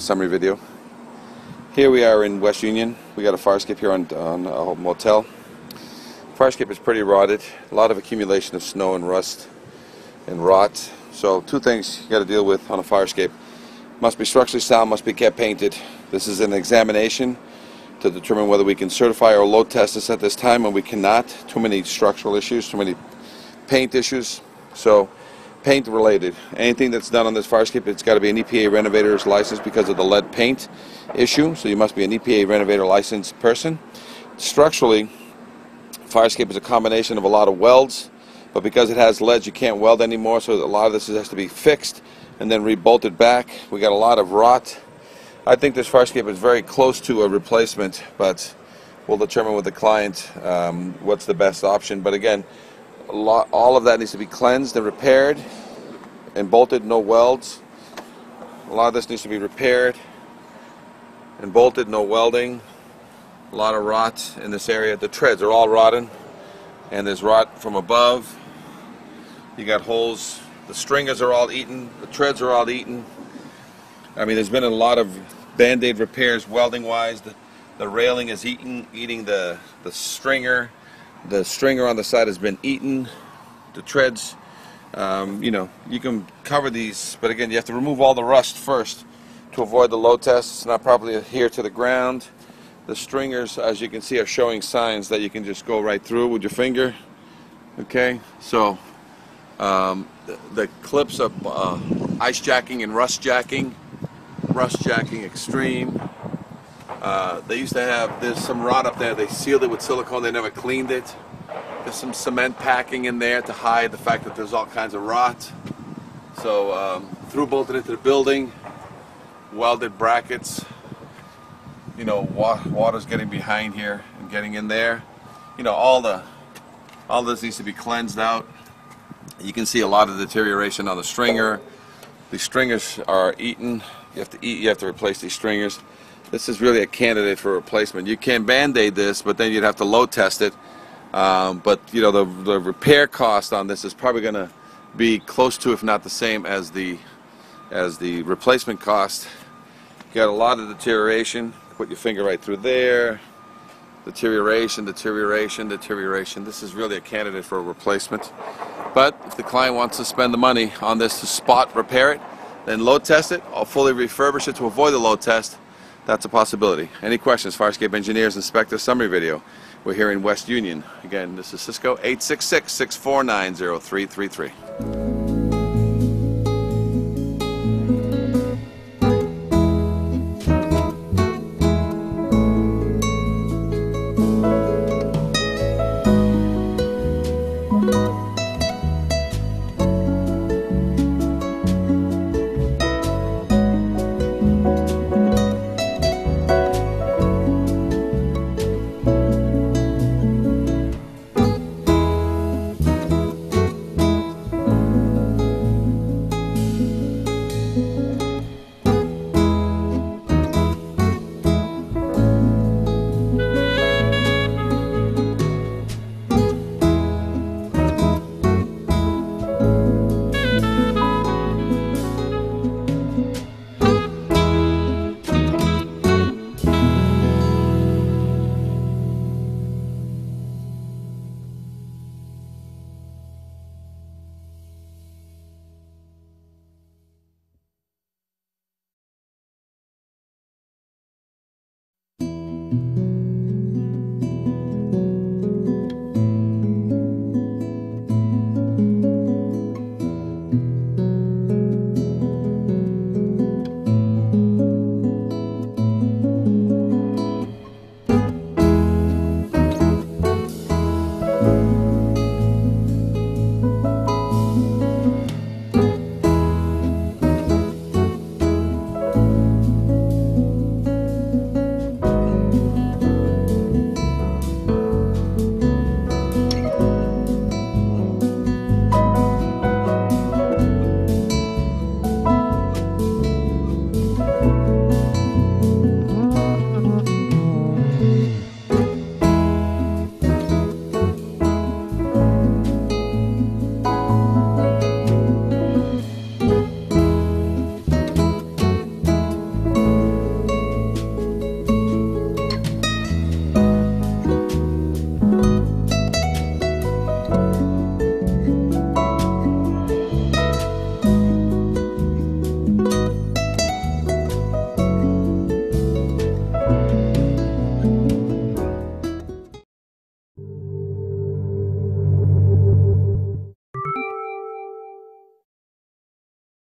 Summary video. Here we are in West Union. We got a fire escape here on, on a motel. Fire escape is pretty rotted. A lot of accumulation of snow and rust and rot. So two things you got to deal with on a fire escape. Must be structurally sound, must be kept painted. This is an examination to determine whether we can certify or load test this at this time and we cannot. Too many structural issues, too many paint issues. So paint related. Anything that's done on this fire escape, it's got to be an EPA renovator's license because of the lead paint issue. So you must be an EPA renovator licensed person. Structurally, fire escape is a combination of a lot of welds, but because it has lead, you can't weld anymore. So a lot of this has to be fixed and then rebolted back. We got a lot of rot. I think this fire escape is very close to a replacement, but we'll determine with the client um, what's the best option. But again, lot, all of that needs to be cleansed and repaired and bolted, no welds. A lot of this needs to be repaired and bolted, no welding. A lot of rot in this area. The treads are all rotten and there's rot from above. You got holes. The stringers are all eaten. The treads are all eaten. I mean, there's been a lot of band-aid repairs welding wise. The, the railing is eating, eating the, the stringer the stringer on the side has been eaten. The treads, um, you know, you can cover these, but again, you have to remove all the rust first to avoid the load test. It's not properly adhered to the ground. The stringers, as you can see, are showing signs that you can just go right through with your finger. Okay, so um, the, the, clips of uh, ice jacking and rust jacking, rust jacking extreme. Uh, they used to have, there's some rot up there, they sealed it with silicone, they never cleaned it. There's some cement packing in there to hide the fact that there's all kinds of rot. So um, through bolted into the building, welded brackets, you know, wa water's getting behind here and getting in there. You know, all the, all this needs to be cleansed out. You can see a lot of deterioration on the stringer. The stringers are eaten. You have to eat, you have to replace these stringers this is really a candidate for replacement. You can band-aid this, but then you'd have to load test it. Um, but you know the, the repair cost on this is probably going to be close to, if not the same, as the as the replacement cost. got a lot of deterioration. Put your finger right through there. Deterioration, deterioration, deterioration. This is really a candidate for a replacement. But if the client wants to spend the money on this to spot repair it, then load test it. I'll fully refurbish it to avoid the load test that's a possibility. Any questions? Fire Escape Engineers Inspector Summary Video. We're here in West Union. Again, this is Cisco 866 649 0333.